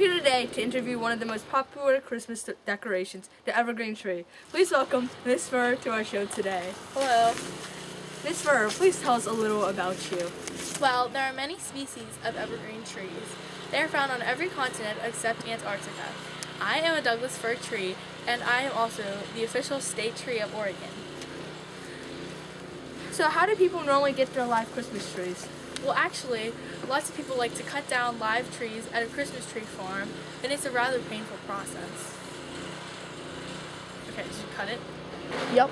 here today to interview one of the most popular Christmas decorations, the evergreen tree. Please welcome Miss Fur to our show today. Hello. Miss Fur, please tell us a little about you. Well, there are many species of evergreen trees. They are found on every continent except Antarctica. I am a Douglas fir tree, and I am also the official state tree of Oregon. So how do people normally get their live Christmas trees? Well, actually, lots of people like to cut down live trees at a Christmas tree farm, and it's a rather painful process. Okay, did you cut it? Yep.